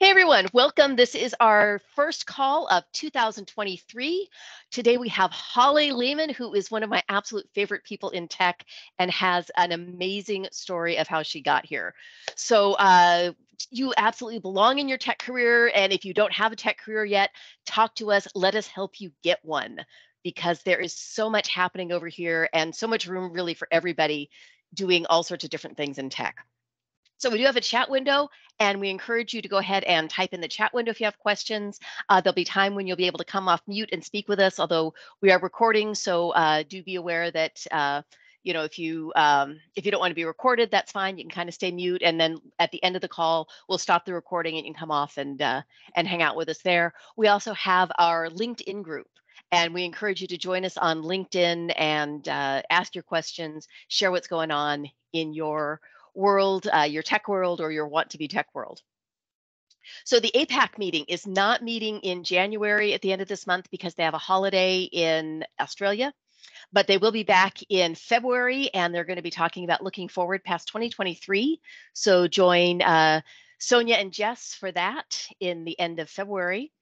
Hey everyone, welcome. This is our first call of 2023. Today we have Holly Lehman, who is one of my absolute favorite people in tech and has an amazing story of how she got here. So, uh, you absolutely belong in your tech career. And if you don't have a tech career yet, talk to us. Let us help you get one because there is so much happening over here and so much room really for everybody doing all sorts of different things in tech. So we do have a chat window, and we encourage you to go ahead and type in the chat window if you have questions. Uh, there'll be time when you'll be able to come off mute and speak with us, although we are recording, so uh, do be aware that uh, you know if you um, if you don't want to be recorded, that's fine. You can kind of stay mute, and then at the end of the call, we'll stop the recording and you can come off and uh, and hang out with us there. We also have our LinkedIn group. And we encourage you to join us on LinkedIn and uh, ask your questions, share what's going on in your world, uh, your tech world, or your want to be tech world. So the APAC meeting is not meeting in January at the end of this month because they have a holiday in Australia, but they will be back in February and they're going to be talking about looking forward past 2023. So join uh, Sonia and Jess for that in the end of February.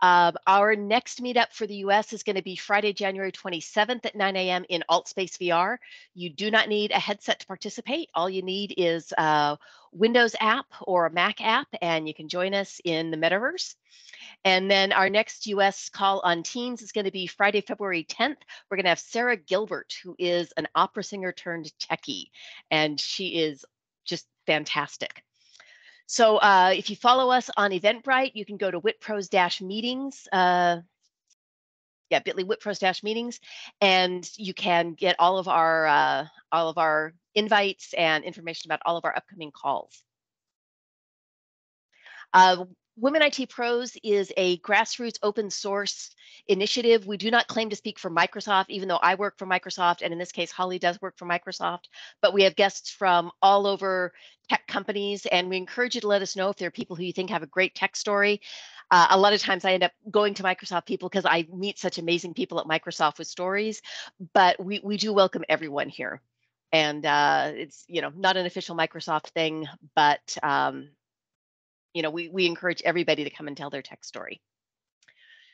Um, our next meetup for the US is going to be Friday, January 27th at 9 a.m. in AltSpace VR. You do not need a headset to participate. All you need is a Windows app or a Mac app, and you can join us in the metaverse. And then our next US call on Teams is going to be Friday, February 10th. We're going to have Sarah Gilbert, who is an opera singer turned techie, and she is just fantastic. So uh, if you follow us on Eventbrite, you can go to Witpros meetings. Uh, yeah, Bitly Witpros meetings, and you can get all of our uh, all of our invites and information about all of our upcoming calls. Uh, Women IT Pros is a grassroots open source initiative. We do not claim to speak for Microsoft, even though I work for Microsoft, and in this case, Holly does work for Microsoft. But we have guests from all over tech companies, and we encourage you to let us know if there are people who you think have a great tech story. Uh, a lot of times I end up going to Microsoft people because I meet such amazing people at Microsoft with stories, but we, we do welcome everyone here. And uh, it's, you know, not an official Microsoft thing, but um, you know, we, we encourage everybody to come and tell their tech story.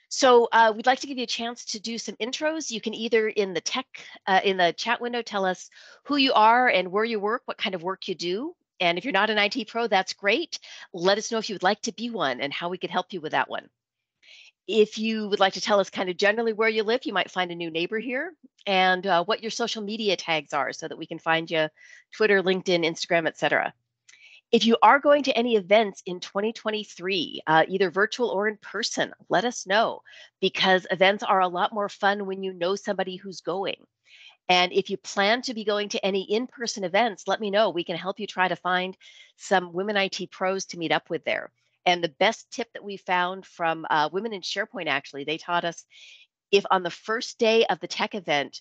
So uh, we'd like to give you a chance to do some intros. You can either in the tech, uh, in the chat window, tell us who you are and where you work, what kind of work you do. And if you're not an IT pro, that's great. Let us know if you would like to be one and how we could help you with that one. If you would like to tell us kind of generally where you live, you might find a new neighbor here and uh, what your social media tags are so that we can find you Twitter, LinkedIn, Instagram, etc. If you are going to any events in 2023, uh, either virtual or in person, let us know because events are a lot more fun when you know somebody who's going. And if you plan to be going to any in person events, let me know. We can help you try to find some women IT pros to meet up with there. And the best tip that we found from uh, Women in SharePoint actually, they taught us if on the first day of the tech event,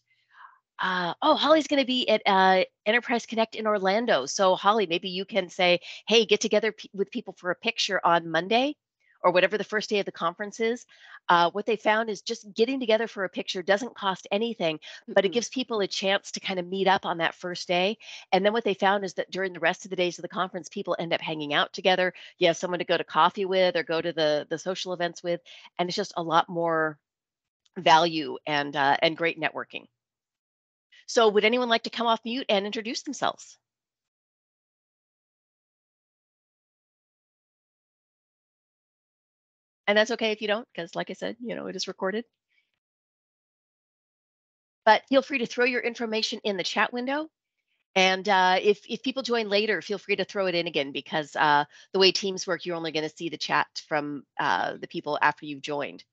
uh, oh, Holly's going to be at uh, Enterprise Connect in Orlando. So, Holly, maybe you can say, hey, get together p- with people for a picture on Monday or whatever the first day of the conference is. Uh, what they found is just getting together for a picture doesn't cost anything, but it gives people a chance to kind of meet up on that first day. And then what they found is that during the rest of the days of the conference, people end up hanging out together. You have someone to go to coffee with or go to the the social events with, and it's just a lot more value and uh, and great networking. So would anyone like to come off mute and introduce themselves? And that's okay if you don't, because like I said, you know, it is recorded. But feel free to throw your information in the chat window. And uh, if, if people join later, feel free to throw it in again because uh, the way Teams work, you're only going to see the chat from uh, the people after you've joined.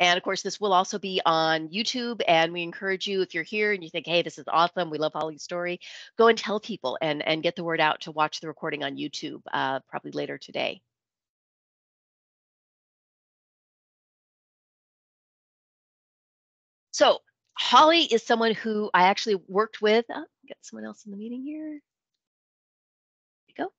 And of course, this will also be on YouTube. And we encourage you, if you're here and you think, hey, this is awesome, we love Holly's story, go and tell people and, and get the word out to watch the recording on YouTube uh, probably later today. So Holly is someone who I actually worked with. Oh, get someone else in the meeting here. Go.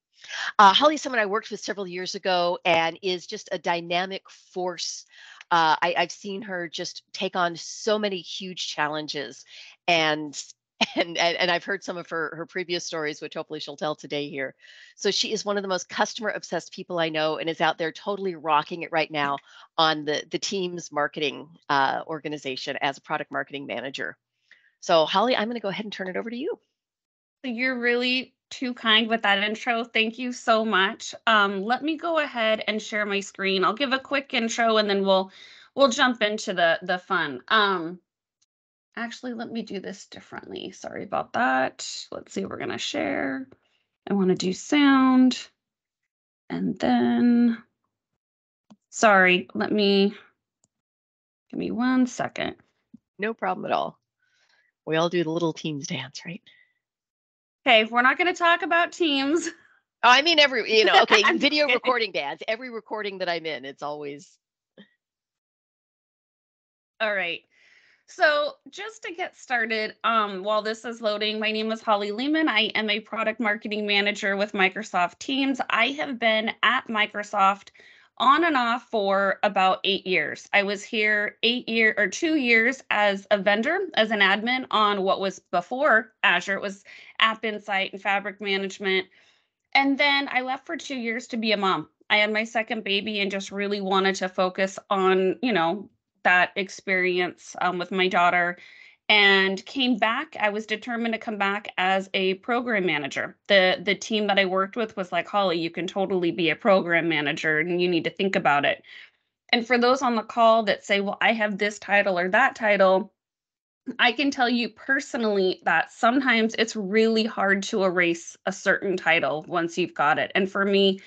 Uh, Holly is someone I worked with several years ago and is just a dynamic force uh, I, I've seen her just take on so many huge challenges and and, and and I've heard some of her her previous stories, which hopefully she'll tell today here. So she is one of the most customer obsessed people I know, and is out there totally rocking it right now on the the team's marketing uh, organization as a product marketing manager. So Holly, I'm going to go ahead and turn it over to you. You're really too kind with that intro. Thank you so much. Um, let me go ahead and share my screen. I'll give a quick intro and then we'll we'll jump into the the fun. Um, actually, let me do this differently. Sorry about that. Let's see, we're gonna share. I want to do sound, and then, sorry, let me give me one second. No problem at all. We all do the little teams dance, right? Okay, we're not going to talk about teams. Oh, I mean every, you know, okay, video recording dance. Every recording that I'm in, it's always. All right. So just to get started, um, while this is loading, my name is Holly Lehman. I am a product marketing manager with Microsoft Teams. I have been at Microsoft on and off for about eight years. I was here eight year or two years as a vendor, as an admin on what was before Azure. It was App Insight and Fabric Management. And then I left for two years to be a mom. I had my second baby and just really wanted to focus on, you know, that experience um, with my daughter and came back i was determined to come back as a program manager the the team that i worked with was like holly you can totally be a program manager and you need to think about it and for those on the call that say well i have this title or that title I can tell you personally that sometimes it's really hard to erase a certain title once you've got it. And for me,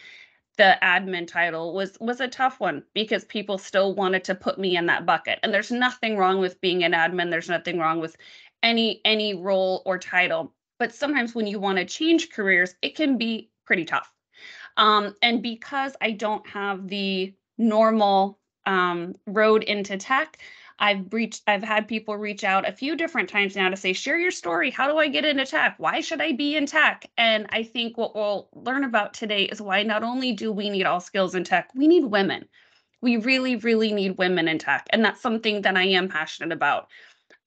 the admin title was was a tough one because people still wanted to put me in that bucket. And there's nothing wrong with being an admin. There's nothing wrong with any any role or title. But sometimes when you want to change careers it can be pretty tough. Um, and because i don't have the normal um, road into tech I've reached, I've had people reach out a few different times now to say, share your story. How do I get into tech? Why should I be in tech? And I think what we'll learn about today is why not only do we need all skills in tech, we need women. We really, really need women in tech. And that's something that I am passionate about.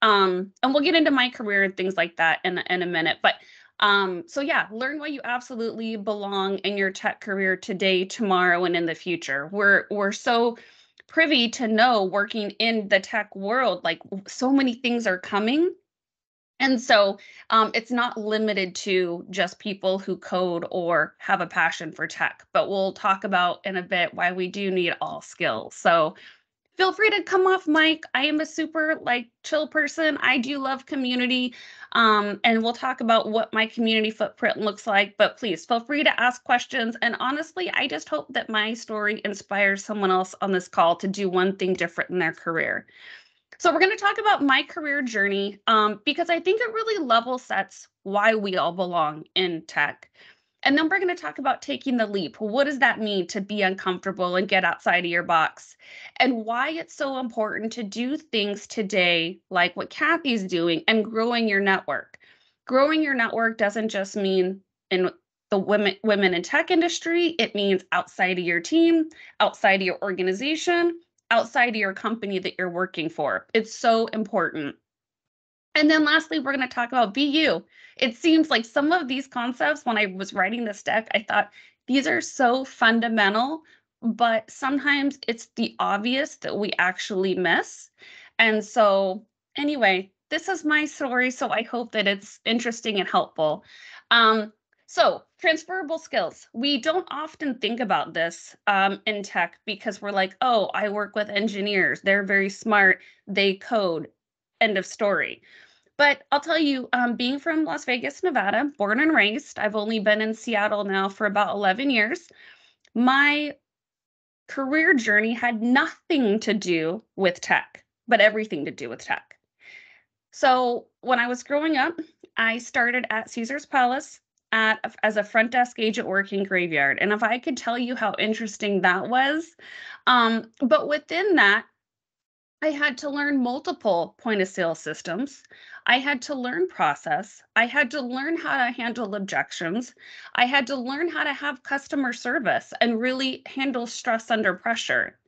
Um, and we'll get into my career and things like that in, in a minute. But um, so yeah, learn why you absolutely belong in your tech career today, tomorrow, and in the future. We're we're so privy to know working in the tech world like so many things are coming. And so um, it's not limited to just people who code or have a passion for tech but we'll talk about in a bit why we do need all skills. So feel free to come off mic. I am a super like chill person. I do love community. Um, and we'll talk about what my community footprint looks like, but please feel free to ask questions. And honestly, I just hope that my story inspires someone else on this call to do one thing different in their career. So we're going to talk about my career journey um, because I think it really level sets why we all belong in tech. And then we're going to talk about taking the leap. What does that mean to be uncomfortable and get outside of your box? And why it's so important to do things today like what Kathy's doing and growing your network. Growing your network doesn't just mean in the women women in tech industry, it means outside of your team, outside of your organization, outside of your company that you're working for. It's so important. And then lastly, we're going to talk about VU. It seems like some of these concepts, when I was writing this deck, I thought these are so fundamental, but sometimes it's the obvious that we actually miss. And so, anyway, this is my story. So I hope that it's interesting and helpful. Um, so, transferable skills. We don't often think about this um, in tech because we're like, oh, I work with engineers. They're very smart. They code end of story. But I'll tell you, um, being from Las Vegas, Nevada, born and raised, I've only been in Seattle now for about 11 years. My career journey had nothing to do with tech, but everything to do with tech. So when I was growing up, I started at Caesar's Palace at as a front desk agent working graveyard. And if I could tell you how interesting that was, um, but within that, I had to learn multiple point of sale systems. I had to learn process. I had to learn how to handle objections. I had to learn how to have customer service and really handle stress under pressure.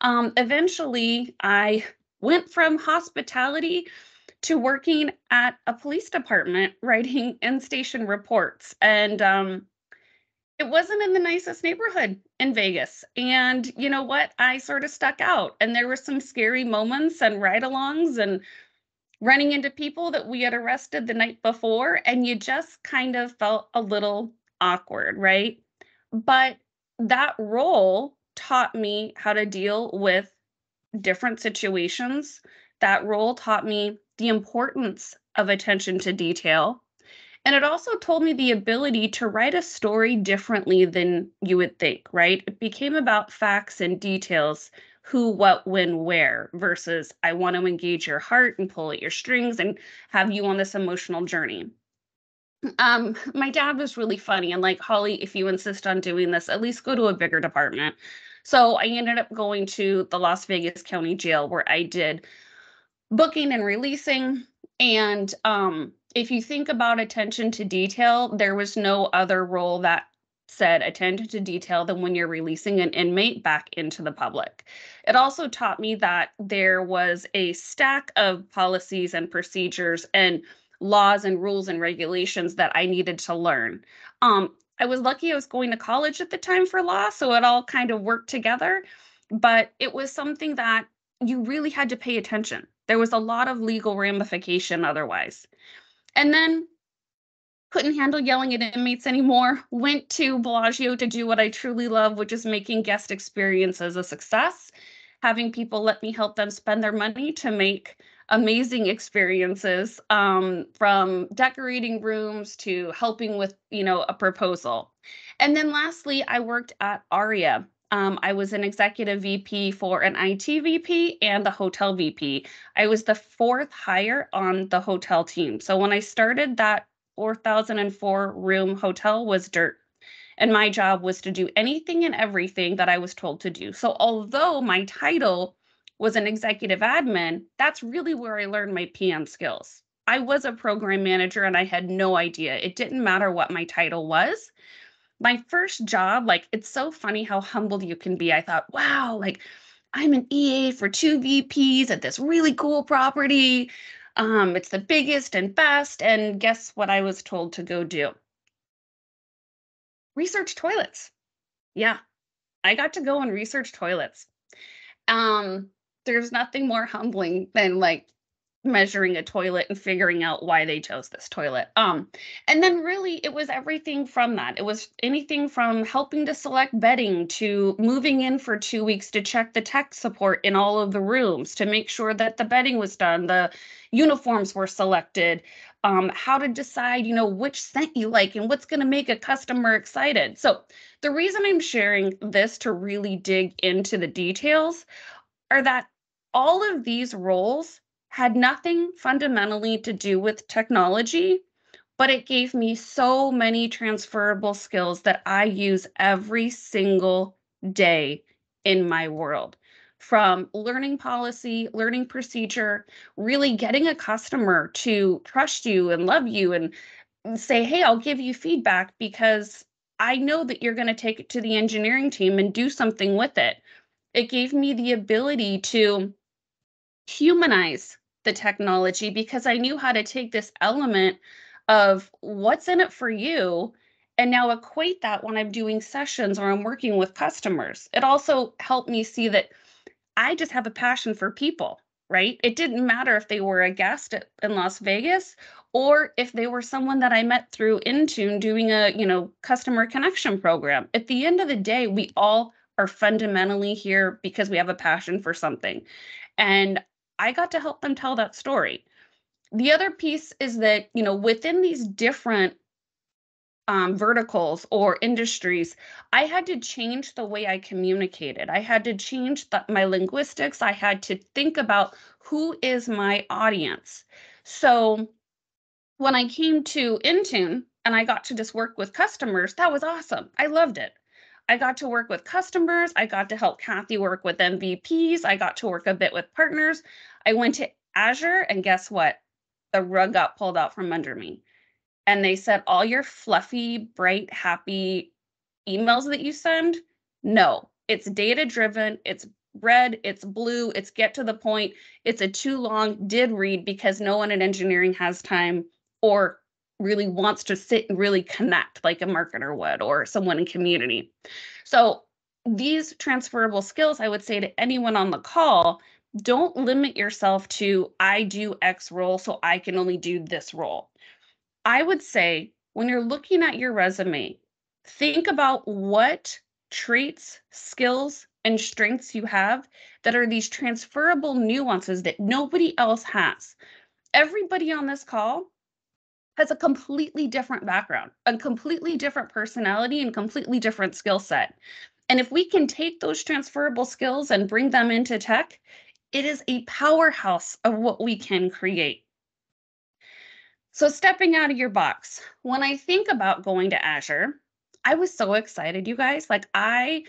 Um, eventually, I went from hospitality to working at a police department writing in station reports. And um, it wasn't in the nicest neighborhood in Vegas. And you know what? I sort of stuck out. And there were some scary moments and ride alongs and running into people that we had arrested the night before. And you just kind of felt a little awkward, right? But that role taught me how to deal with different situations. That role taught me the importance of attention to detail and it also told me the ability to write a story differently than you would think, right? It became about facts and details who, what, when, where, versus I want to engage your heart and pull at your strings and have you on this emotional journey. Um, my dad was really funny and like, Holly, if you insist on doing this, at least go to a bigger department. So I ended up going to the Las Vegas County Jail where I did booking and releasing and um if you think about attention to detail, there was no other role that said attention to detail than when you're releasing an inmate back into the public. It also taught me that there was a stack of policies and procedures and laws and rules and regulations that I needed to learn. Um, I was lucky I was going to college at the time for law, so it all kind of worked together. But it was something that you really had to pay attention. There was a lot of legal ramification otherwise. And then couldn't handle yelling at inmates anymore. Went to Bellagio to do what I truly love, which is making guest experiences a success, having people let me help them spend their money to make amazing experiences um, from decorating rooms to helping with you know a proposal and then lastly i worked at aria um, I was an executive VP for an IT VP and the hotel VP. I was the fourth hire on the hotel team. So when I started, that 4,004 room hotel was dirt. And my job was to do anything and everything that I was told to do. So although my title was an executive admin, that's really where I learned my PM skills. I was a program manager and I had no idea. It didn't matter what my title was my first job, like it's so funny how humbled you can be. I thought, wow, like I'm an EA for two VPs at this really cool property. Um, it's the biggest and best. And guess what I was told to go do? Research toilets. Yeah, I got to go and research toilets. Um, there's nothing more humbling than like measuring a toilet and figuring out why they chose this toilet. Um, and then really it was everything from that. It was anything from helping to select bedding to moving in for two weeks to check the tech support in all of the rooms to make sure that the bedding was done, the uniforms were selected, um, how to decide, you know, which scent you like and what's going to make a customer excited. So the reason I'm sharing this to really dig into the details are that all of these roles had nothing fundamentally to do with technology, but it gave me so many transferable skills that I use every single day in my world. From learning policy, learning procedure, really getting a customer to trust you and love you and say, hey, I'll give you feedback because I know that you're going to take it to the engineering team and do something with it. It gave me the ability to humanize the technology because I knew how to take this element of what's in it for you and now equate that when I'm doing sessions or I'm working with customers. It also helped me see that I just have a passion for people, right? It didn't matter if they were a guest at, in Las Vegas or if they were someone that I met through Intune doing a, you know, customer connection program. At the end of the day, we all are fundamentally here because we have a passion for something. And I got to help them tell that story. The other piece is that, you know, within these different um, verticals or industries, I had to change the way I communicated. I had to change the, my linguistics. I had to think about who is my audience. So when I came to Intune and I got to just work with customers, that was awesome. I loved it. I got to work with customers. I got to help Kathy work with MVPs. I got to work a bit with partners. I went to Azure, and guess what? The rug got pulled out from under me. And they said, All your fluffy, bright, happy emails that you send, no, it's data driven, it's red, it's blue, it's get to the point, it's a too long did read because no one in engineering has time or really wants to sit and really connect like a marketer would or someone in community. So these transferable skills, I would say to anyone on the call, don't limit yourself to I do X role, so I can only do this role. I would say when you're looking at your resume, think about what traits, skills, and strengths you have that are these transferable nuances that nobody else has. Everybody on this call has a completely different background, a completely different personality, and completely different skill set. And if we can take those transferable skills and bring them into tech, it is a powerhouse of what we can create. So, stepping out of your box, when I think about going to Azure, I was so excited, you guys. Like, I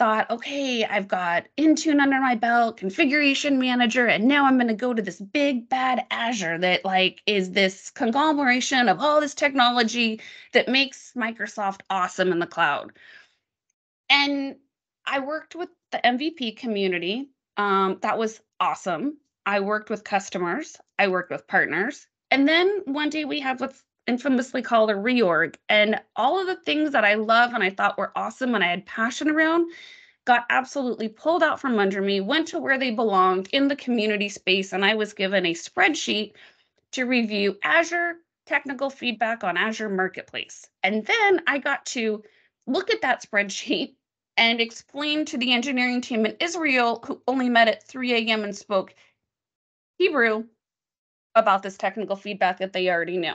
thought, okay, I've got Intune under my belt, configuration manager, and now I'm going to go to this big bad Azure that like is this conglomeration of all this technology that makes Microsoft awesome in the cloud. And I worked with the MVP community. Um, that was awesome. I worked with customers. I worked with partners. And then one day we had what's infamously called a reorg. And all of the things that I love and I thought were awesome and I had passion around got absolutely pulled out from under me, went to where they belonged in the community space. And I was given a spreadsheet to review Azure technical feedback on Azure Marketplace. And then I got to look at that spreadsheet and explained to the engineering team in Israel, who only met at 3 a.m. and spoke Hebrew, about this technical feedback that they already knew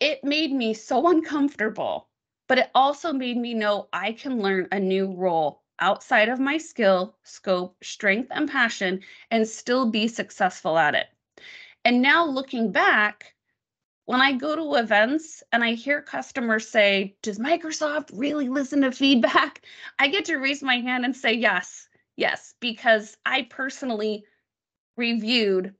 it made me so uncomfortable, but it also made me know I can learn a new role outside of my skill, scope, strength, and passion and still be successful at it. And now looking back, when I go to events and I hear customers say, Does Microsoft really listen to feedback? I get to raise my hand and say, Yes, yes, because I personally reviewed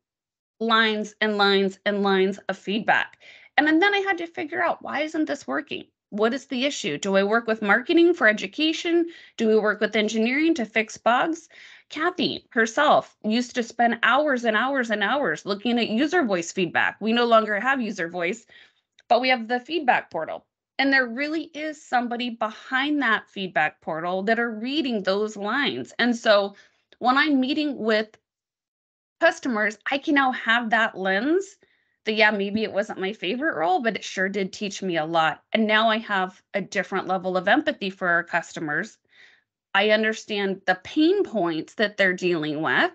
lines and lines and lines of feedback. And then I had to figure out why isn't this working? What is the issue? Do I work with marketing for education? Do we work with engineering to fix bugs? Kathy herself used to spend hours and hours and hours looking at user voice feedback. We no longer have user voice, but we have the feedback portal. And there really is somebody behind that feedback portal that are reading those lines. And so when I'm meeting with customers, I can now have that lens that yeah, maybe it wasn't my favorite role, but it sure did teach me a lot. And now I have a different level of empathy for our customers. I understand the pain points that they're dealing with.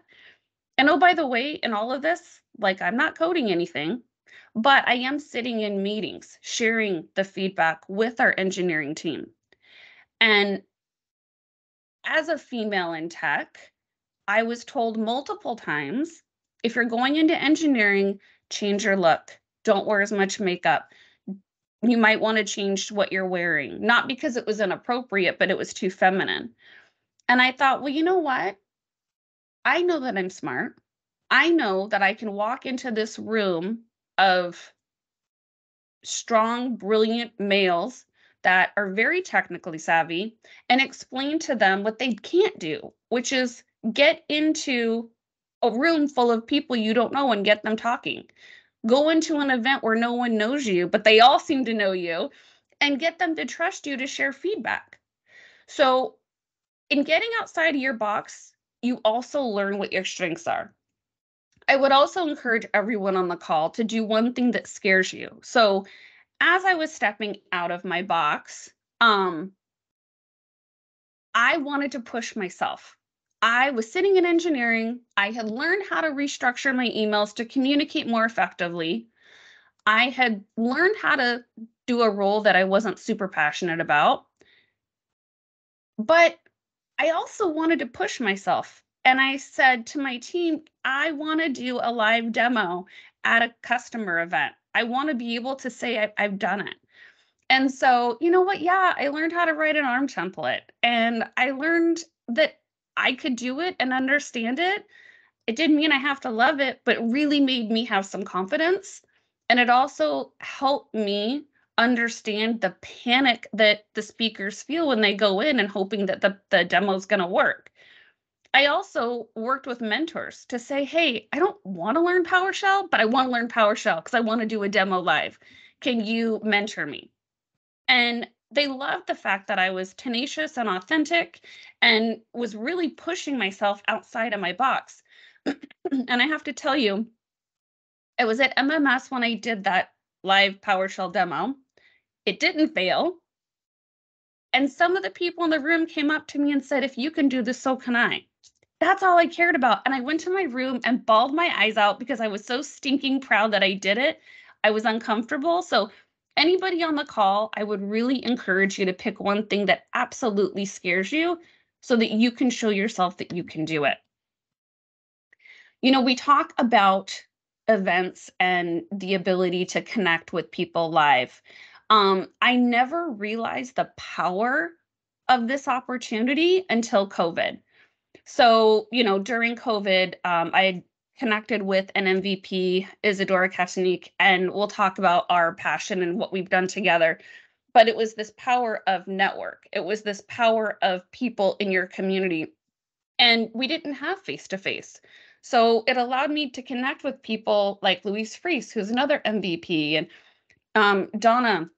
And oh, by the way, in all of this, like I'm not coding anything, but I am sitting in meetings, sharing the feedback with our engineering team. And as a female in tech, I was told multiple times if you're going into engineering, change your look. Don't wear as much makeup. You might want to change what you're wearing, not because it was inappropriate, but it was too feminine. And I thought, well, you know what? I know that I'm smart. I know that I can walk into this room of strong, brilliant males that are very technically savvy and explain to them what they can't do, which is get into a room full of people you don't know and get them talking. Go into an event where no one knows you, but they all seem to know you, and get them to trust you to share feedback. So, in getting outside of your box, you also learn what your strengths are. I would also encourage everyone on the call to do one thing that scares you. So, as I was stepping out of my box, um, I wanted to push myself. I was sitting in engineering. I had learned how to restructure my emails to communicate more effectively. I had learned how to do a role that I wasn't super passionate about. But I also wanted to push myself. And I said to my team, I want to do a live demo at a customer event. I want to be able to say I, have done it. And so, you know what? Yeah, I learned how to write an ARM template. And I learned that I could do it and understand it. It didn't mean I have to love it, but it really made me have some confidence. And it also helped me understand the panic that the speakers feel when they go in and hoping that the, the demo is going to work. I also worked with mentors to say, hey, I don't want to learn PowerShell, but I want to learn PowerShell because I want to do a demo live. Can you mentor me? And they loved the fact that I was tenacious and authentic and was really pushing myself outside of my box. and I have to tell you, I was at MMS when I did that live PowerShell demo. It didn't fail. And some of the people in the room came up to me and said, if you can do this, so can I. That's all I cared about. And I went to my room and bawled my eyes out because I was so stinking proud that I did it. I was uncomfortable. So, anybody on the call, I would really encourage you to pick one thing that absolutely scares you so that you can show yourself that you can do it. You know, we talk about events and the ability to connect with people live. Um, I never realized the power of this opportunity until COVID. So, you know, during COVID, um, I connected with an MVP, Isidora Katanic, and we'll talk about our passion and what we've done together. But it was this power of network, it was this power of people in your community. And we didn't have face to face. So it allowed me to connect with people like Luise Freese, who's another MVP, and um, Donna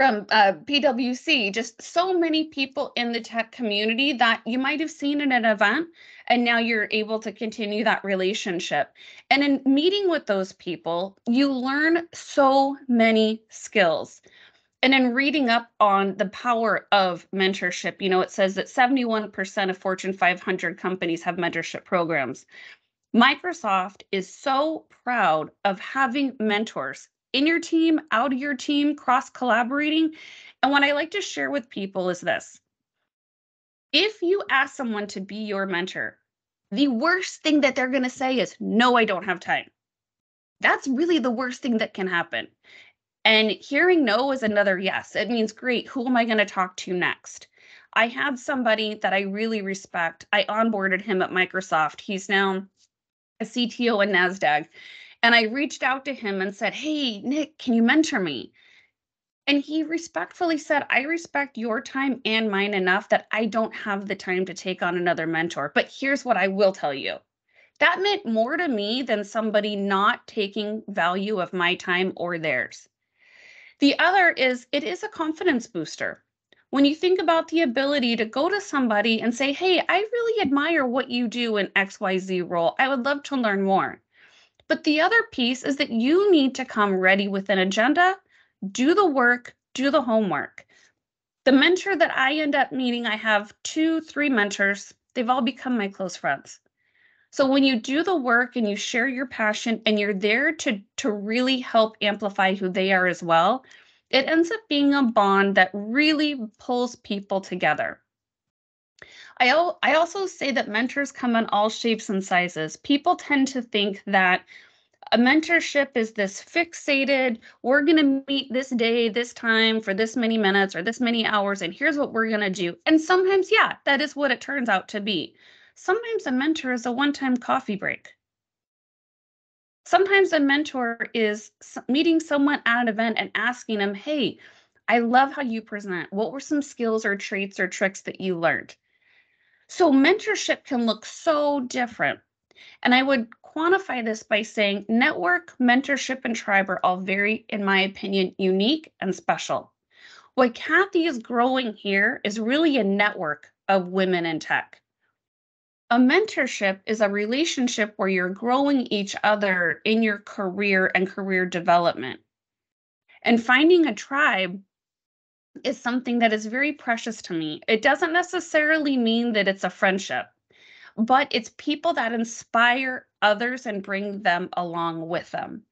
from uh, PwC, just so many people in the tech community that you might have seen in an event, and now you're able to continue that relationship. And in meeting with those people, you learn so many skills. And in reading up on the power of mentorship, you know, it says that 71% of Fortune 500 companies have mentorship programs. Microsoft is so proud of having mentors in your team, out of your team, cross collaborating. And what I like to share with people is this if you ask someone to be your mentor, the worst thing that they're going to say is, No, I don't have time. That's really the worst thing that can happen. And hearing no is another yes. It means, Great, who am I going to talk to next? I have somebody that I really respect. I onboarded him at Microsoft. He's now a CTO in NASDAQ. And I reached out to him and said, Hey, Nick, can you mentor me? And he respectfully said, I respect your time and mine enough that I don't have the time to take on another mentor. But here's what I will tell you that meant more to me than somebody not taking value of my time or theirs. The other is it is a confidence booster. When you think about the ability to go to somebody and say, Hey, I really admire what you do in XYZ role. I would love to learn more. But the other piece is that you need to come ready with an agenda, do the work, do the homework. The mentor that I end up meeting, I have two, three mentors. They've all become my close friends. So when you do the work and you share your passion and you're there to to really help amplify who they are as well, it ends up being a bond that really pulls people together. I, al- I also say that mentors come in all shapes and sizes. People tend to think that a mentorship is this fixated, we're going to meet this day, this time for this many minutes or this many hours, and here's what we're going to do. And sometimes, yeah, that is what it turns out to be. Sometimes a mentor is a one time coffee break. Sometimes a mentor is meeting someone at an event and asking them, hey, I love how you present. What were some skills or traits or tricks that you learned? So mentorship can look so different. And I would quantify this by saying network, mentorship, and tribe are all very, in my opinion, unique and special. What Kathy is growing here is really a network of women in tech. A mentorship is a relationship where you're growing each other in your career and career development. And finding a tribe is something that is very precious to me. It doesn't necessarily mean that it's a friendship, but it's people that inspire others and bring them along with them.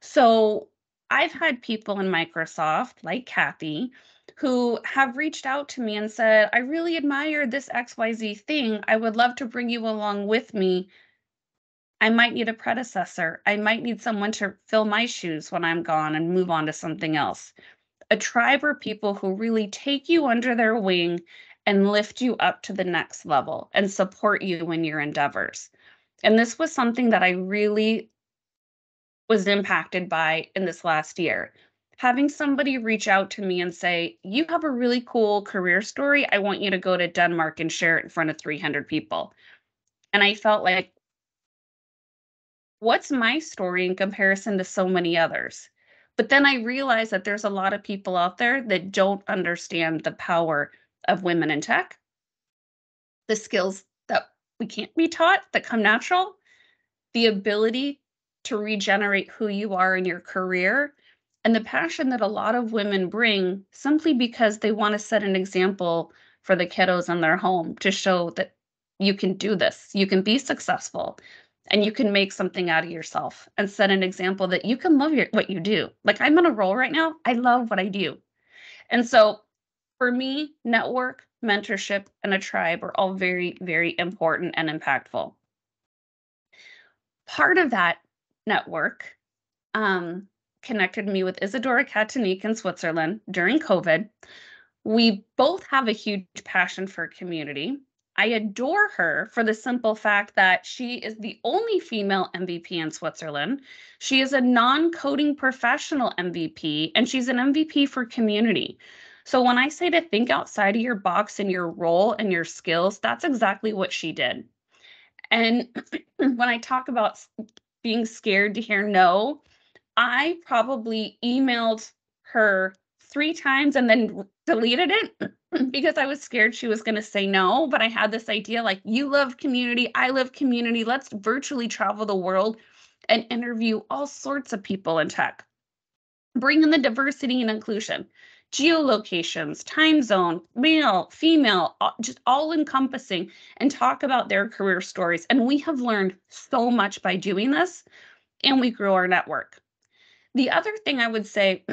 So I've had people in Microsoft, like Kathy, who have reached out to me and said, I really admire this XYZ thing. I would love to bring you along with me. I might need a predecessor. I might need someone to fill my shoes when I'm gone and move on to something else a tribe are people who really take you under their wing and lift you up to the next level and support you in your endeavors. And this was something that I really was impacted by in this last year. Having somebody reach out to me and say, You have a really cool career story. I want you to go to Denmark and share it in front of 300 people. And I felt like, what's my story in comparison to so many others? But then I realized that there's a lot of people out there that don't understand the power of women in tech, the skills that we can't be taught that come natural, the ability to regenerate who you are in your career, and the passion that a lot of women bring simply because they want to set an example for the kiddos in their home to show that you can do this, you can be successful, and you can make something out of yourself and set an example that you can love your, what you do. Like I'm on a roll right now. I love what I do. And so for me, network, mentorship, and a tribe are all very, very important and impactful. Part of that network um, connected me with Isidora Katanic in Switzerland during COVID. We both have a huge passion for community. I adore her for the simple fact that she is the only female MVP in Switzerland. She is a non coding professional MVP, and she's an MVP for community. So when I say to think outside of your box and your role and your skills, that's exactly what she did. And when I talk about being scared to hear no, I probably emailed her three times and then deleted it because I was scared she was going to say no. But I had this idea like, you love community, I love community. Let's virtually travel the world and interview all sorts of people in tech. Bring in the diversity and inclusion, geolocations, time zone, male, female, just all encompassing, and talk about their career stories. And we have learned so much by doing this, and we grow our network. The other thing I would say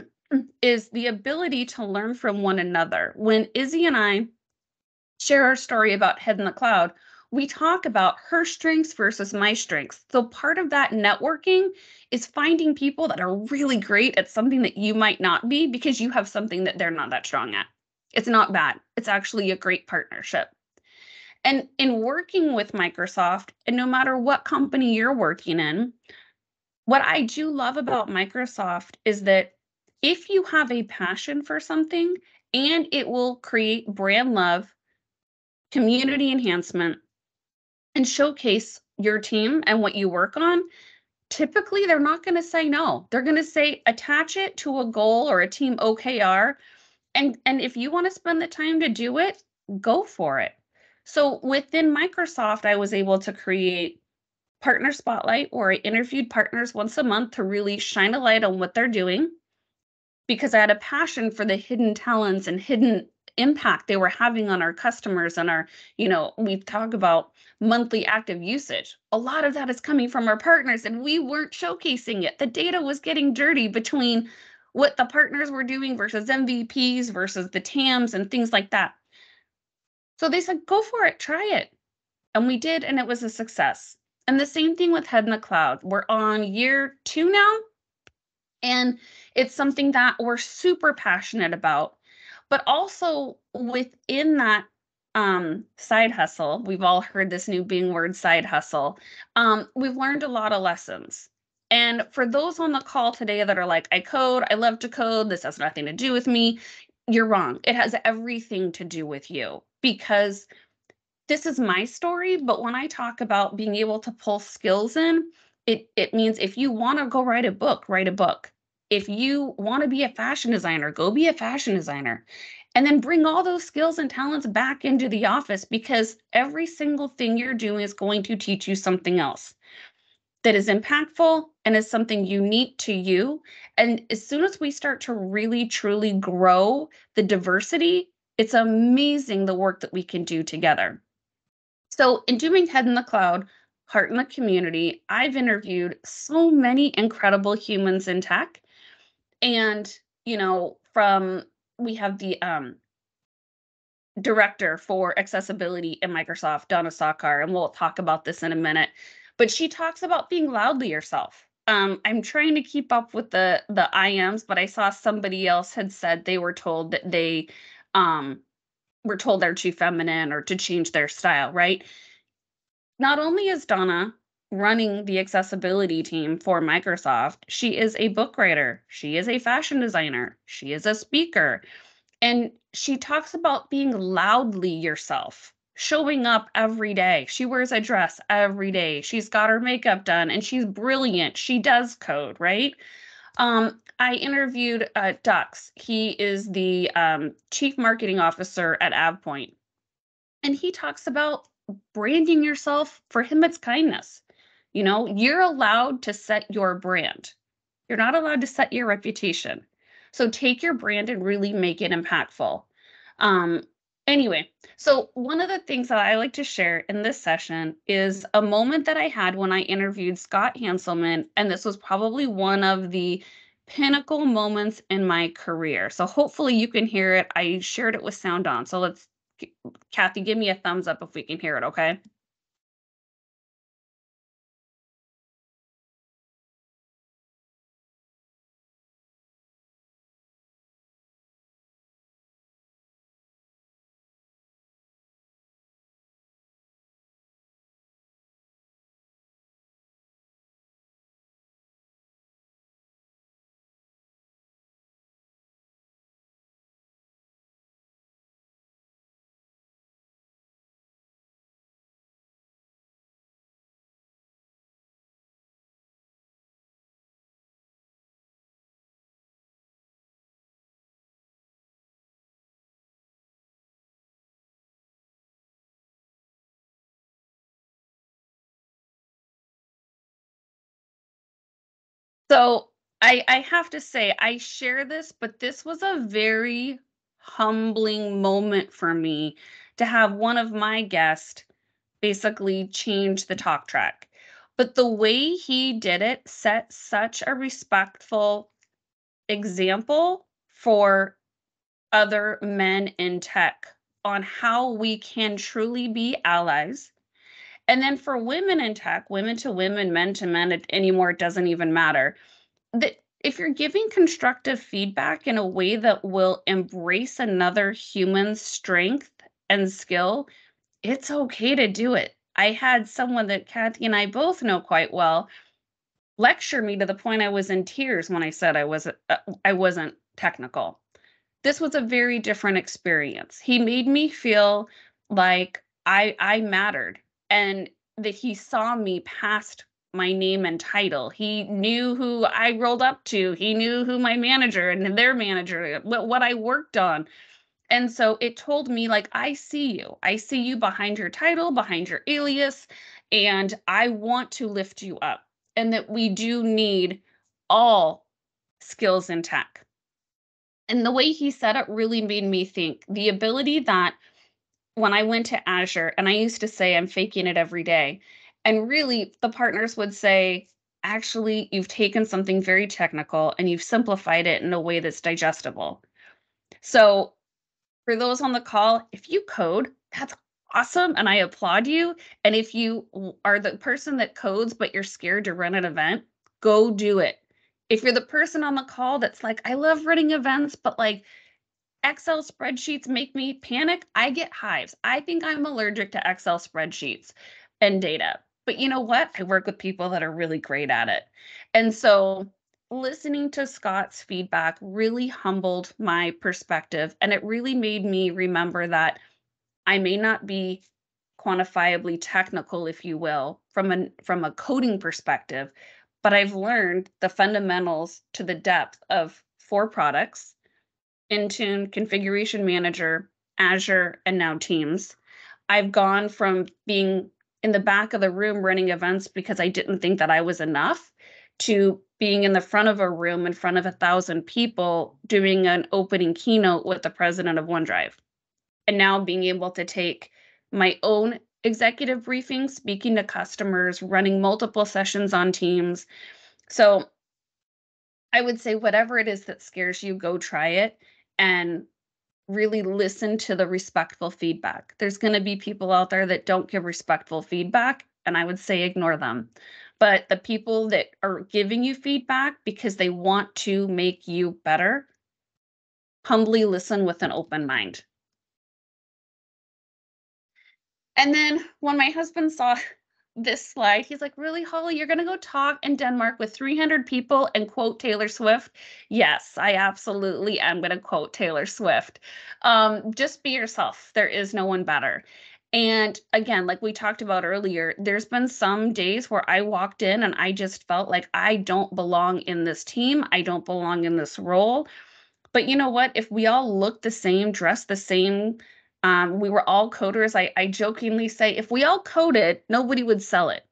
is the ability to learn from one another. When Izzy and I share our story about Head in the Cloud, we talk about her strengths versus my strengths. So part of that networking is finding people that are really great at something that you might not be because you have something that they're not that strong at. It's not bad. It's actually a great partnership. And in working with Microsoft, and no matter what company you're working in, what I do love about Microsoft is that if you have a passion for something and it will create brand love, community enhancement, and showcase your team and what you work on, typically they're not going to say no. They're going to say attach it to a goal or a team OKR. And, and if you want to spend the time to do it, go for it. So within Microsoft, I was able to create Partner Spotlight where I interviewed partners once a month to really shine a light on what they're doing because I had a passion for the hidden talents and hidden impact they were having on our customers and our, you know, we talk about monthly active usage. A lot of that is coming from our partners and we weren't showcasing it. The data was getting dirty between what the partners were doing versus MVPs versus the TAMs and things like that. So they said, go for it, try it. And we did, and it was a success. And the same thing with Head in the Cloud. We're on year two now. And it's something that we're super passionate about. But also within that um, side hustle, we've all heard this new Bing word side hustle. Um, we've learned a lot of lessons. And for those on the call today that are like, I code, I love to code, this has nothing to do with me, you're wrong. It has everything to do with you because this is my story. But when I talk about being able to pull skills in, it, it means if you want to go write a book, write a book. If you want to be a fashion designer, go be a fashion designer. And then bring all those skills and talents back into the office because every single thing you're doing is going to teach you something else that is impactful and is something unique to you. And as soon as we start to really truly grow the diversity, it's amazing the work that we can do together. So, in doing Head in the Cloud, Heart in the Community, I've interviewed so many incredible humans in tech. And, you know, from we have the um, director for accessibility in Microsoft, Dona Sarkar, and we'll talk about this in a minute. But she talks about being loudly yourself. Um, I'm trying to keep up with the the IMs, but I saw somebody else had said they were told that they um, were told they're too feminine or to change their style, right? Not only is Dona running the accessibility team for Microsoft, she is a book writer, she is a fashion designer, she is a speaker, and she talks about being loudly yourself. showing up every day. She wears a dress every day. She's got her makeup done and she's brilliant. She does code, right? Um, I interviewed uh, Dux. He is the um, chief marketing officer at AvePoint. And he talks about branding yourself. For him, it's kindness. You know, you're allowed to set your brand, you're not allowed to set your reputation. So take your brand and really make it impactful. Um, anyway, so one of the things that I like to share in this session is a moment that I had when I interviewed Scott Hanselman, and this was probably one of the pinnacle moments in my career. So hopefully you can hear it. I shared it with sound on. So let's, Kathy, give me a thumbs up if we can hear it, okay? So I I have to say I share this, but this was a very humbling moment for me to have one of my guests basically change the talk track. But the way he did it set such a respectful example for other men in tech on how we can truly be allies and then for women in tech, women to women, men to men, it, anymore, it doesn't even matter. That if you're giving constructive feedback in a way that will embrace another human's strength and skill, it's okay to do it. I had someone that Kathy and I both know quite well lecture me to the point I was in tears when I said I was uh, I wasn't technical. This was a very different experience. He made me feel like I I mattered and that he saw me past my name and title. He knew who I rolled up to. He knew who my manager and their manager, what, what I worked on. And so it told me, like, I see you. I see you behind your title, behind your alias, and I want to lift you up. And that we do need all skills in tech. And the way he said it really made me think the ability that when I went to Azure, and I used to say I'm faking it every day. And really, the partners would say, actually, you've taken something very technical and you've simplified it in a way that's digestible. So, for those on the call, if you code, that's awesome. And I applaud you. And if you are the person that codes, but you're scared to run an event, go do it. If you're the person on the call that's like, I love running events, but like, Excel spreadsheets make me panic. I get hives. I think I'm allergic to Excel spreadsheets and data. But you know what? I work with people that are really great at it. And so listening to Scott's feedback really humbled my perspective. And it really made me remember that I may not be quantifiably technical, if you will, from a, from a coding perspective, but I've learned the fundamentals to the depth of four products Intune, Configuration Manager, Azure, and now Teams. I've gone from being in the back of the room running events because I didn't think that I was enough to being in the front of a room in front of a thousand people doing an opening keynote with the president of OneDrive. And now being able to take my own executive briefings, speaking to customers, running multiple sessions on Teams. So I would say, whatever it is that scares you, go try it and really listen to the respectful feedback. There's going to be people out there that don't give respectful feedback, and I would say ignore them. But the people that are giving you feedback because they want to make you better, humbly listen with an open mind. And then when my husband saw this slide. He's like, Really, Holly, you're going to go talk in Denmark with 300 people and quote Taylor Swift? Yes, I absolutely am going to quote Taylor Swift. Um, just be yourself. There is no one better. And again, like we talked about earlier, there's been some days where I walked in and I just felt like I don't belong in this team. I don't belong in this role. But you know what? If we all look the same, dress the same, um, we were all coders. I, I jokingly say, if we all coded, nobody would sell it.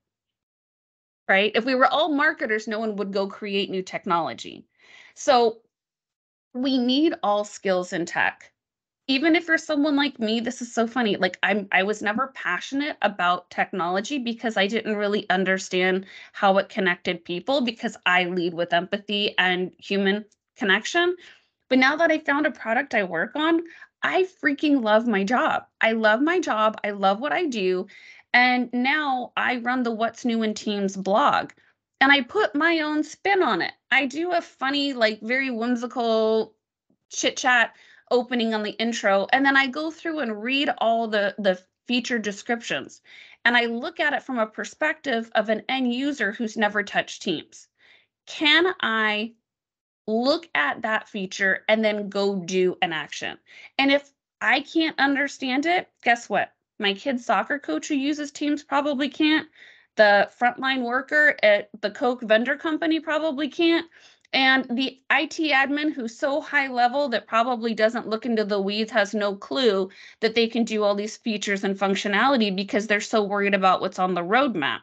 Right? If we were all marketers, no one would go create new technology. So we need all skills in tech even if you're someone like me this is so funny like i'm i was never passionate about technology because i didn't really understand how it connected people because i lead with empathy and human connection but now that i found a product i work on i freaking love my job. I love my job. I love what i do. And now i run the what's new in teams blog and i put my own spin on it. I do a funny like very whimsical chit chat opening on the intro and then I go through and read all the the feature descriptions and I look at it from a perspective of an end user who's never touched Teams. Can I look at that feature and then go do an action? And if I can't understand it, guess what? My kid's soccer coach who uses Teams probably can't. The frontline worker at the Coke vendor company probably can't. And the IT admin who's so high level that probably doesn't look into the weeds has no clue that they can do all these features and functionality because they're so worried about what's on the roadmap.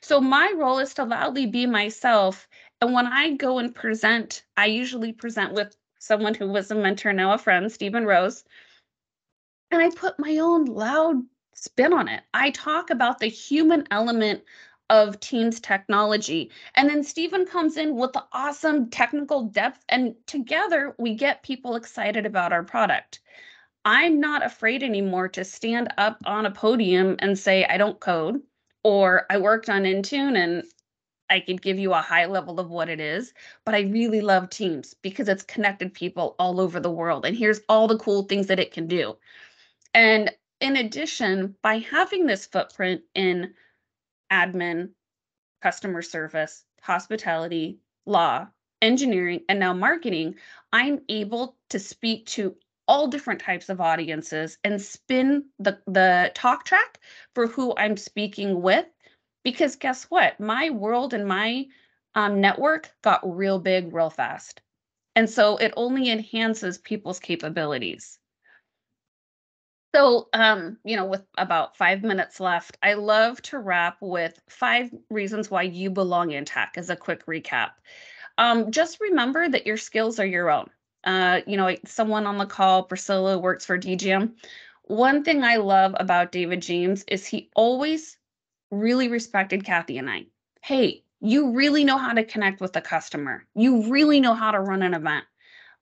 So my role is to loudly be myself. And when I go and present, I usually present with someone who was a mentor, now a friend, Stephen Rose. And I put my own loud spin on it. I talk about the human element of Teams technology. And then Stephen comes in with the awesome technical depth, and together we get people excited about our product. I'm not afraid anymore to stand up on a podium and say, I don't code, or I worked on Intune and I could give you a high level of what it is, but I really love Teams because it's connected people all over the world. And here's all the cool things that it can do. And in addition, by having this footprint in admin, customer service, hospitality, law, engineering, and now marketing, I'm able to speak to all different types of audiences and spin the, the talk track for who I'm speaking with. Because guess what? My world and my um, network got real big real fast. And so it only enhances people's capabilities. So, um, you know, with about five minutes left, I love to wrap with five reasons why you belong in tech as a quick recap. Um, just remember that your skills are your own. Uh, you know, someone on the call, Priscilla, works for DGM. One thing I love about David James is he always really respected Kathy and I. Hey, you really know how to connect with the customer. You really know how to run an event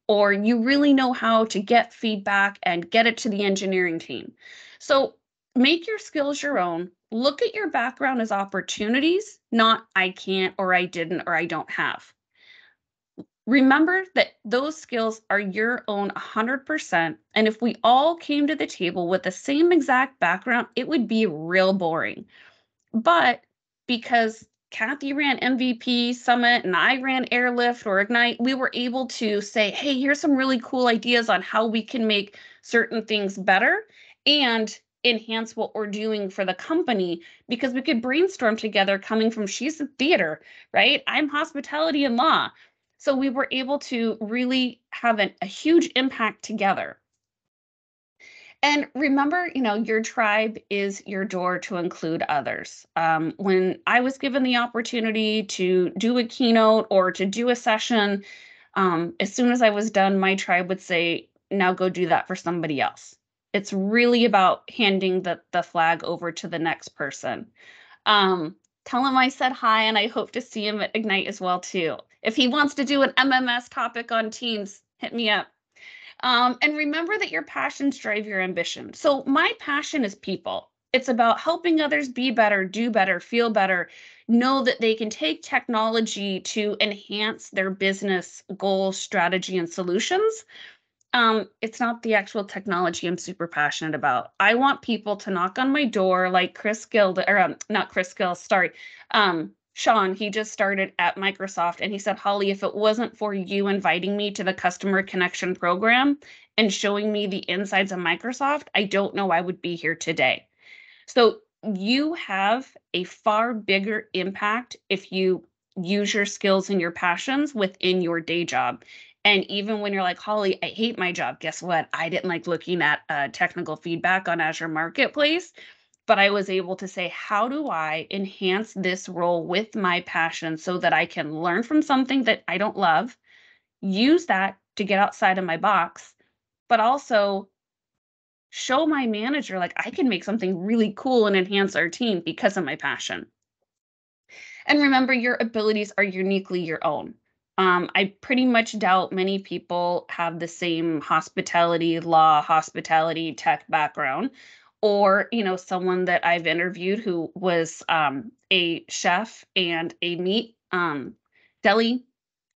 or you really know how to get feedback and get it to the engineering team. So make your skills your own. Look at your background as opportunities, not I can't or I didn't or I don't have. Remember that those skills are your own 100%. And if we all came to the table with the same exact background, it would be real boring. But because Kathy ran MVP Summit and I ran Airlift or Ignite, we were able to say, hey, here's some really cool ideas on how we can make certain things better and enhance what we're doing for the company because we could brainstorm together coming from she's a theater, right? I'm hospitality and law. So we were able to really have an, a huge impact together. And remember, you know, your tribe is your door to include others. Um, when I was given the opportunity to do a keynote or to do a session, um, as soon as I was done, my tribe would say, now go do that for somebody else. It's really about handing the, the flag over to the next person. Um, tell him I said hi and I hope to see him at Ignite as well too. If he wants to do an MMS topic on Teams, hit me up. Um, and remember that your passions drive your ambition. So, my passion is people. It's about helping others be better, do better, feel better, know that they can take technology to enhance their business goals, strategy, and solutions. Um, it's not the actual technology I'm super passionate about. I want people to knock on my door like Chris Gill, or um, not Chris Gill, sorry, um, Sean, he just started at Microsoft and he said, Holly, if it wasn't for you inviting me to the customer connection program and showing me the insides of Microsoft, I don't know I would be here today. So you have a far bigger impact if you use your skills and your passions within your day job. And even when you're like, Holly, I hate my job, guess what? I didn't like looking at uh, technical feedback on Azure Marketplace, but I was able to say, how do I enhance this role with my passion so that I can learn from something that I don't love, use that to get outside of my box, but also show my manager like I can make something really cool and enhance our team because of my passion. And remember, your abilities are uniquely your own. Um, I pretty much doubt many people have the same hospitality, law, hospitality, tech background, or you know, someone that I've interviewed who was um, a chef and a meat um, deli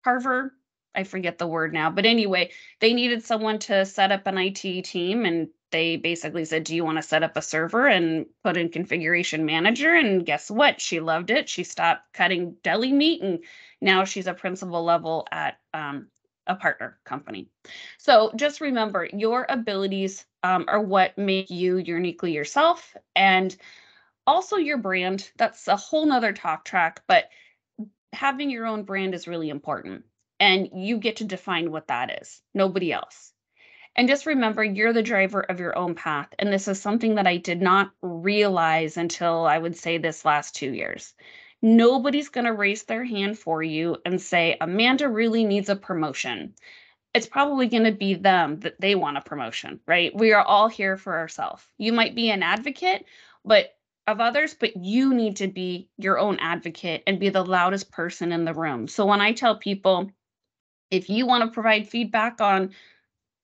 carver. I forget the word now, but anyway, they needed someone to set up an IT team and they basically said, Do you want to set up a server and put in configuration manager? And guess what? She loved it. She stopped cutting deli meat and now she's a principal level at um, a partner company. So just remember your abilities um, are what make you uniquely yourself and also your brand. That's a whole nother talk track, but having your own brand is really important. And you get to define what that is, nobody else. And just remember, you're the driver of your own path. And this is something that I did not realize until I would say this last two years. Nobody's going to raise their hand for you and say, Amanda really needs a promotion. It's probably going to be them that they want a promotion, right? We are all here for ourselves. You might be an advocate, but of others, but you need to be your own advocate and be the loudest person in the room. So when I tell people, if you want to provide feedback on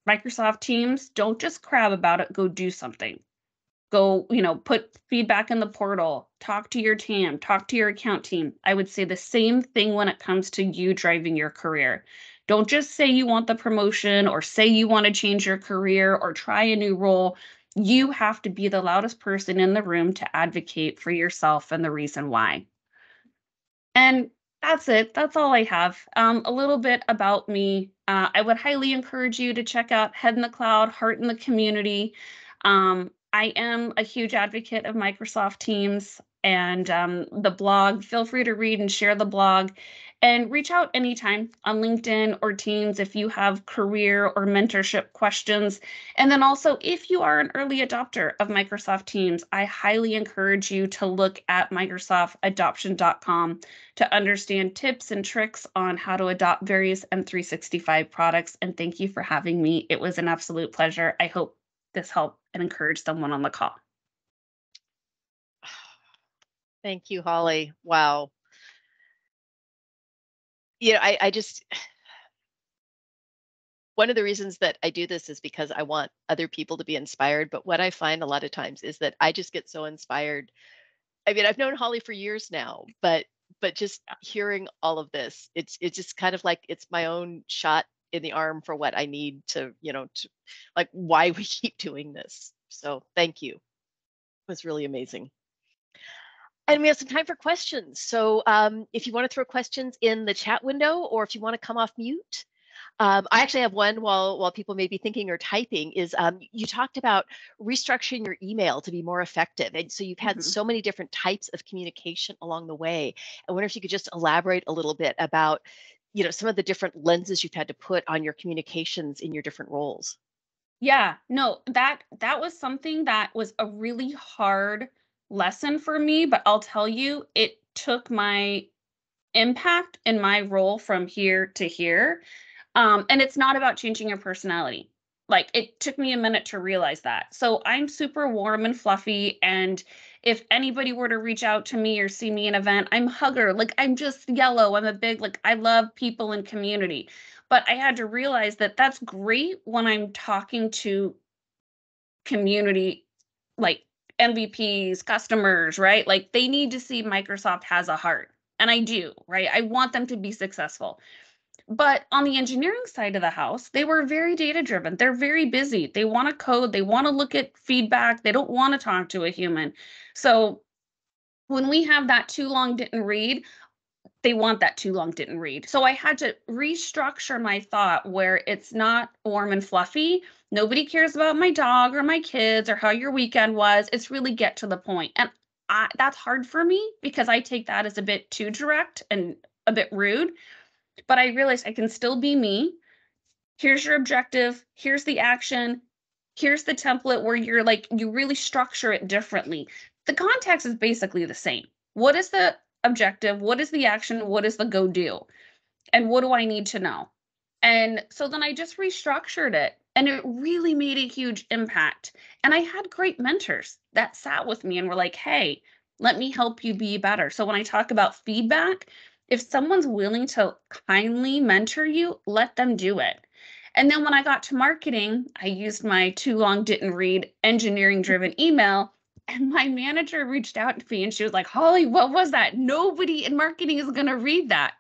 Microsoft Teams, don't just crab about it, go do something. Go, you know, put feedback in the portal, talk to your team, talk to your account team. I would say the same thing when it comes to you driving your career. Don't just say you want the promotion or say you want to change your career or try a new role. You have to be the loudest person in the room to advocate for yourself and the reason why. And that's it. That's all I have. Um, a little bit about me. Uh, I would highly encourage you to check out Head in the Cloud, Heart in the Community. Um, I am a huge advocate of Microsoft Teams and um, the blog. Feel free to read and share the blog and reach out anytime on LinkedIn or Teams if you have career or mentorship questions. And then also, if you are an early adopter of Microsoft Teams, I highly encourage you to look at MicrosoftAdoption.com to understand tips and tricks on how to adopt various M365 products. And thank you for having me. It was an absolute pleasure. I hope this helped and encouraged someone on the call. Thank you, Holly. Wow you know, I, I just one of the reasons that I do this is because I want other people to be inspired. But what I find a lot of times is that I just get so inspired. I mean, I've known Holly for years now, but but just hearing all of this, it's it's just kind of like it's my own shot in the arm for what I need to, you know, to like why we keep doing this. So thank you. It was really amazing. And we have some time for questions. So um, if you want to throw questions in the chat window or if you want to come off mute, um, I actually have one while while people may be thinking or typing is um, you talked about restructuring your email to be more effective. And so you've had mm-hmm. so many different types of communication along the way. I wonder if you could just elaborate a little bit about, you know, some of the different lenses you've had to put on your communications in your different roles. Yeah, no, that that was something that was a really hard lesson for me, but I'll tell you, it took my impact in my role from here to here. Um, and it's not about changing your personality. Like it took me a minute to realize that. So I'm super warm and fluffy. And if anybody were to reach out to me or see me in an event, I'm hugger. Like I'm just yellow. I'm a big, like I love people and community. But I had to realize that that's great when I'm talking to community, like MVPs, customers, right? Like they need to see Microsoft has a heart. And I do, right? I want them to be successful. But on the engineering side of the house, they were very data driven. They're very busy. They want to code, they want to look at feedback, they don't want to talk to a human. So when we have that too long didn't read, they want that too long didn't read. So I had to restructure my thought where it's not warm and fluffy Nobody cares about my dog or my kids or how your weekend was. It's really get to the point. And I, that's hard for me because I take that as a bit too direct and a bit rude. But I realize I can still be me. Here's your objective. Here's the action. Here's the template where you're like, you really structure it differently. The context is basically the same. What is the objective? What is the action? What is the go do? And what do I need to know? And so then I just restructured it and it really made a huge impact. And I had great mentors that sat with me and were like, hey, let me help you be better. So when I talk about feedback, if someone's willing to kindly mentor you, let them do it. And then when I got to marketing, I used my too long didn't read engineering driven email. And my manager reached out to me and she was like, Holly, what was that? Nobody in marketing is going to read that.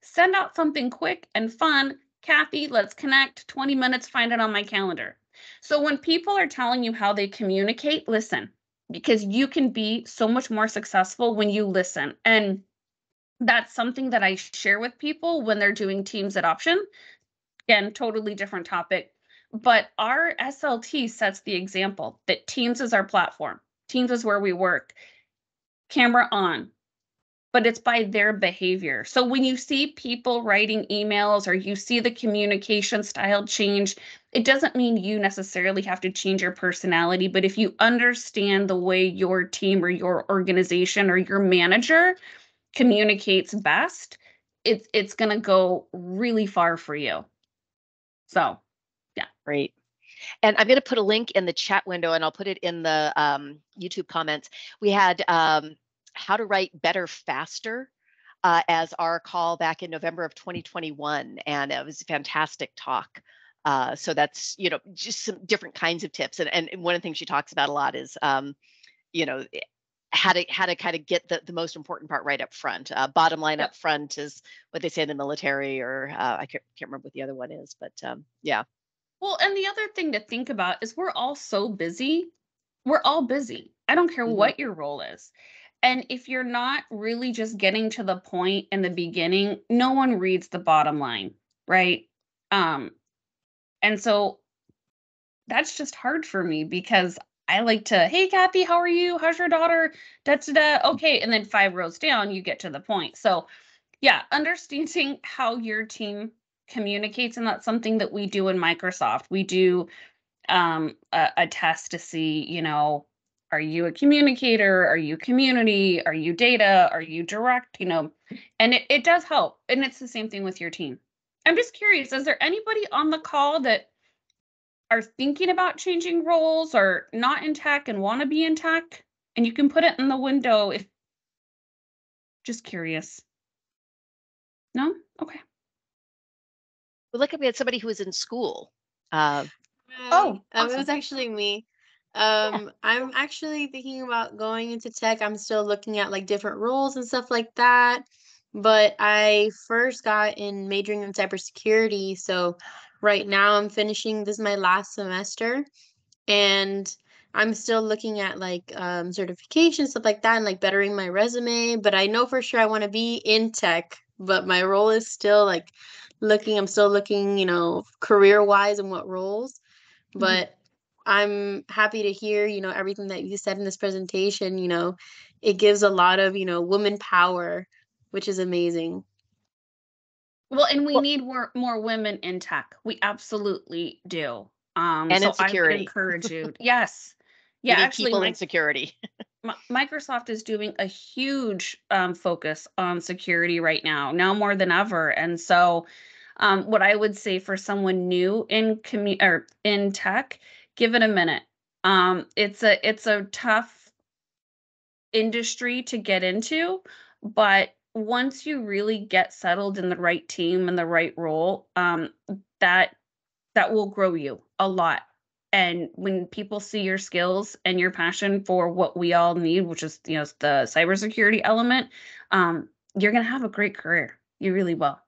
Send out something quick and fun Kathy, let's connect 20 minutes, find it on my calendar. So when people are telling you how they communicate, listen, because you can be so much more successful when you listen. And that's something that I share with people when they're doing Teams adoption. Again, totally different topic. But our SLT sets the example that Teams is our platform. Teams is where we work. Camera on, but it's by their behavior. So when you see people writing emails or you see the communication style change, it doesn't mean you necessarily have to change your personality. But if you understand the way your team or your organization or your manager communicates best, it's it's going to go really far for you. So, yeah. Great. And I'm going to put a link in the chat window and I'll put it in the um, YouTube comments. We had um, how to write better faster uh, as our call back in November of 2021. And it was a fantastic talk. Uh, so that's, you know, just some different kinds of tips. And, and one of the things she talks about a lot is, um, you know, eh, how to how to kind of get the, the most important part right up front. Uh, bottom line yep. up front is what they say in the military, or uh, I can't, can't remember what the other one is, but um, yeah. Well, and the other thing to think about is we're all so busy. We're all busy. I don't care mm-hmm. what your role is. And if you're not really just getting to the point in the beginning, no one reads the bottom line, right? Um and so that's just hard for me because I like to, hey Kathy, how are you? How's your daughter? Da da da. Okay, and then five rows down, you get to the point. So, yeah, understanding how your team communicates, and that's something that we do in Microsoft. We do um, a, a test to see, you know, are you a communicator? Are you community? Are you data? Are you direct you know? And it, it does help and it's the same thing with your team. I'm just curious is there anybody on the call that are thinking about changing roles or not in tech and want to be in tech? And you can put it in the window if just curious. No? Okay. Well look at we had somebody who was in school. Uh, oh awesome. it was actually me um, I'm actually thinking about going into tech. I'm still looking at like different roles and stuff like that. But I first got in majoring in cybersecurity. So right now I'm finishing this is my last semester and I'm still looking at like um certification, stuff like that, and like bettering my resume. But I know for sure I want to be in tech, but my role is still like looking, I'm still looking, you know, career wise and what roles. Mm-hmm. But I'm happy to hear, you know, everything that you said in this presentation. You know, it gives a lot of, you know, woman power, which is amazing. Well, and we well, need more more women in tech. We absolutely do. Um, and so insecurity. I encourage you. yes. Yeah, actually, people my, in security. Microsoft is doing a huge um, focus on security right now, now more than ever. And so, um, what I would say for someone new in commu- or in tech give it a minute. Um, it's a it's a tough industry to get into, but once you really get settled in the right team and the right role, um, that that will grow you a lot. And when people see your skills and your passion for what we all need, which is you know the cybersecurity element, um, you're gonna have a great career. You really will.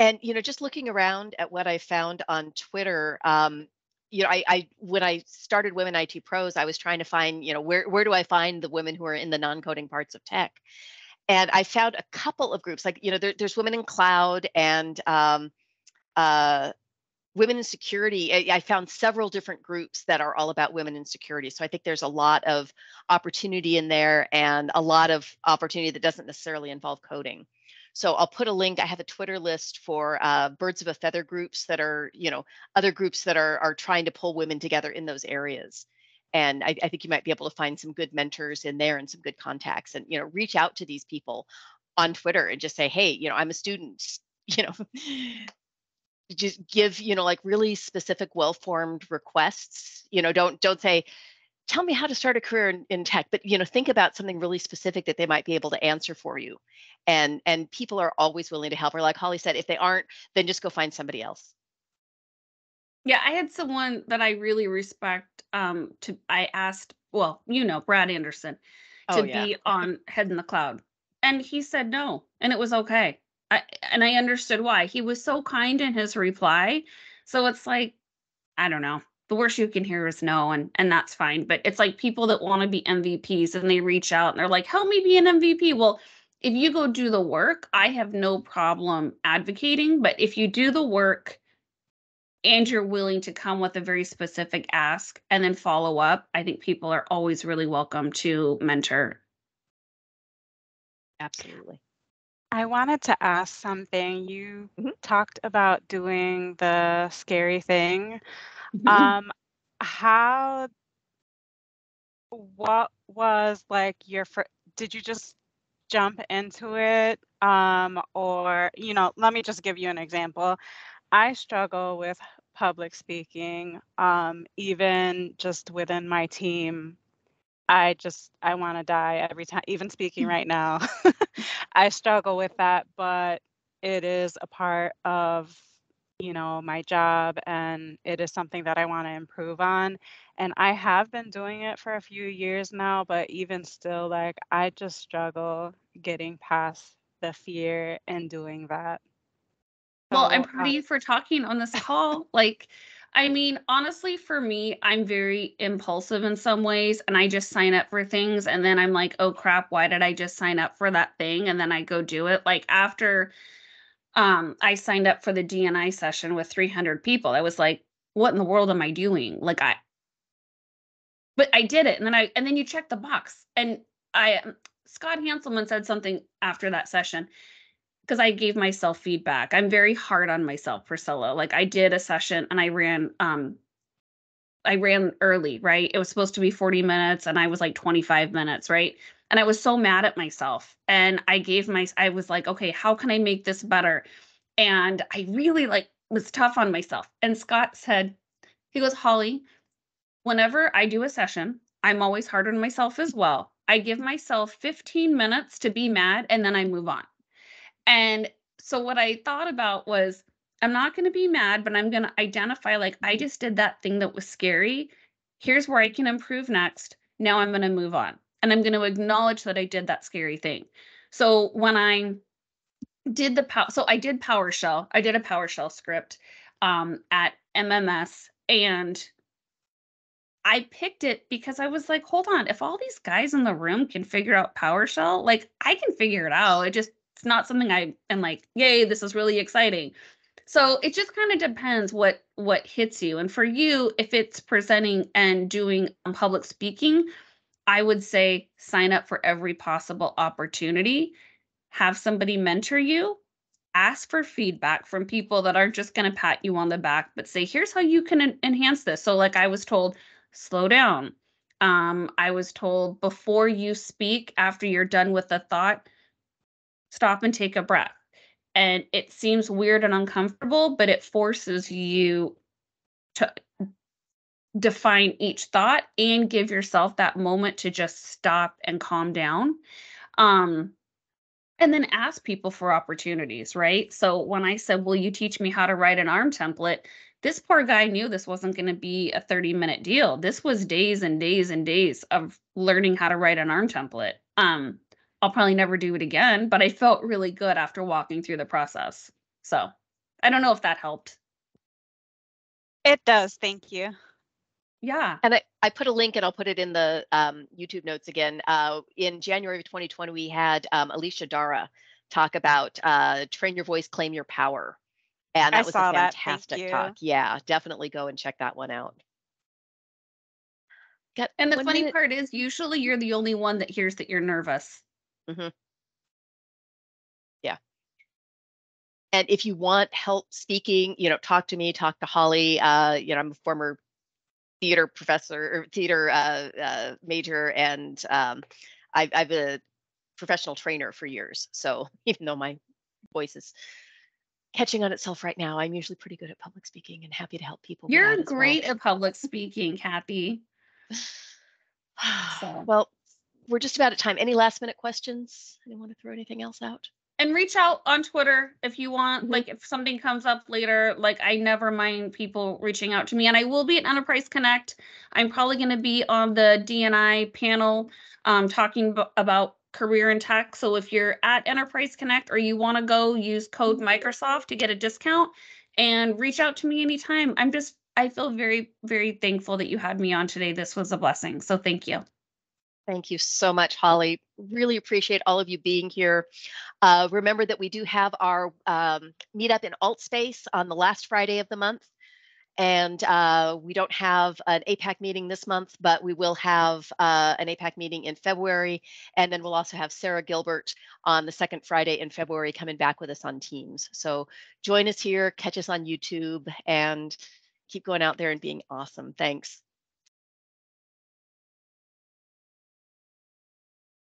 And you know, just looking around at what I found on Twitter, um, you know, I, I when I started Women IT Pros, I was trying to find, you know, where where do I find the women who are in the non-coding parts of tech? And I found a couple of groups, like you know, there, there's Women in Cloud and um, uh, women in security, I, I, found several different groups that are all about women in security. So I think there's a lot of opportunity in there and a lot of opportunity that doesn't necessarily involve coding. So I'll put a link. I have a Twitter list for uh, birds of a feather groups that are, you know, other groups that are are trying to pull women together in those areas. And I, I think you might be able to find some good mentors in there and some good contacts, and you know, reach out to these people on Twitter and just say, hey, you know, I'm a student. You know, just give you know like really specific well-formed requests you know don't don't say tell me how to start a career in, in, tech but you know think about something really specific that they might be able to answer for you. And and people are always willing to help or like holly said if they aren't then just go find somebody else. Yeah i had someone that i really respect um to i asked well you know brad anderson to oh, yeah. be on head in the cloud. And he said no and it was okay. I, and i understood why. He was so kind in his reply. So it's like i don't know the worst you can hear is no and and that's fine but it's like people that want to be mvps and they reach out and they're like help me be an mvp well if you go do the work i have no problem advocating but if you do the work and you're willing to come with a very specific ask and then follow up i think people are always really welcome to mentor absolutely I wanted to ask something. You mm-hmm. talked about doing the scary thing. Mm-hmm. Um, how, what was like your first, did you just jump into it? Um, or, you know, let me just give you an example. I struggle with public speaking, um, even just within my team. I just I want to die every time even speaking right now. I struggle with that, but it is a part of you know, my job and it is something that I want to improve on. And I have been doing it for a few years now, but even still, like, I just struggle getting past the fear and doing that. Well, I'm uh, proud of you for talking on this call. like, I mean, honestly, for me, I'm very impulsive in some ways, and I just sign up for things, and then I'm like, oh crap, why did I just sign up for that thing? And then I go do it. Like, after um, I signed up for the DNI session with 300 people. I was like, what in the world am I doing? Like I, but I did it. And then I, and then you check the box and I, um, Scott Hanselman said something after that session because I gave myself feedback. I'm very hard on myself, Priscilla. Like I did a session and I ran, um, I ran early, right? It was supposed to be 40 minutes and I was like 25 minutes, right? And I was so mad at myself. And I gave my I was like, okay, how can I make this better? And I really like was tough on myself. And Scott said, he goes, Holly, whenever I do a session, I'm always hard on myself as well. I give myself 15 minutes to be mad and then I move on. And so what I thought about was I'm not going to be mad, but I'm going to identify like I just did that thing that was scary. Here's where I can improve next. Now I'm going to move on and I'm going to acknowledge that I did that scary thing. So when I did the power, so I did PowerShell. I did a PowerShell script um, at MMS, and I picked it because I was like, hold on, if all these guys in the room can figure out PowerShell, like I can figure it out. It just it's not something I am like, yay, this is really exciting. So it just kind of depends what what hits you. And for you, if it's presenting and doing public speaking, I would say sign up for every possible opportunity, have somebody mentor you, ask for feedback from people that aren't just going to pat you on the back, but say, here's how you can en- enhance this. So, like I was told, slow down. Um, I was told before you speak, after you're done with the thought, stop and take a breath. And it seems weird and uncomfortable, but it forces you to define each thought and give yourself that moment to just stop and calm down. Um, and then ask people for opportunities, right? So when I said, Will you teach me how to write an ARM template? This poor guy knew this wasn't going to be a 30 minute deal. This was days and days and days of learning how to write an ARM template. Um, I'll probably never do it again, but I felt really good after walking through the process. So I don't know if that helped. It does. Thank you. Yeah. And I, I put a link and I'll put it in the um, YouTube notes again. Uh, in January of 2020, we had um, Alicia Dara talk about uh, train your voice, claim your power. And that I was a fantastic talk. Yeah, definitely go and check that one out. Got And the funny minute. part is, usually you're the only one that hears that you're nervous. Yeah. And if you want help speaking, you know, talk to me, talk to Holly. Uh, you know, I'm a former theater professor or theater uh, uh, major, and um, I've, I've been a professional trainer for years. So even though my voice is catching on itself right now, I'm usually pretty good at public speaking and happy to help people. You're as well. great at public speaking, Kathy. So- well, we're just about at time. Any last minute questions? Anyone want to throw anything else out? And reach out on Twitter if you want. Mhm. Like if something comes up later, like I never mind people reaching out to me. And I will be at Enterprise Connect. I'm probably going to be on the DNI panel um, talking b- about career in tech. So if you're at Enterprise Connect or you want to go use code Microsoft to get a discount and reach out to me anytime. I'm just I feel very very thankful that you had me on today. This was a blessing. So thank you. Thank you so much, Holly. Really appreciate all of you being here. Uh, remember that we do have our um, meetup in Alt Space on the last Friday of the month. And uh, we don't have an APAC meeting this month, but we will have uh, an APAC meeting in February. And then we'll also have Sarah Gilbert on the second Friday in February coming back with us on Teams. So join us here, catch us on YouTube, and keep going out there and being awesome. Thanks.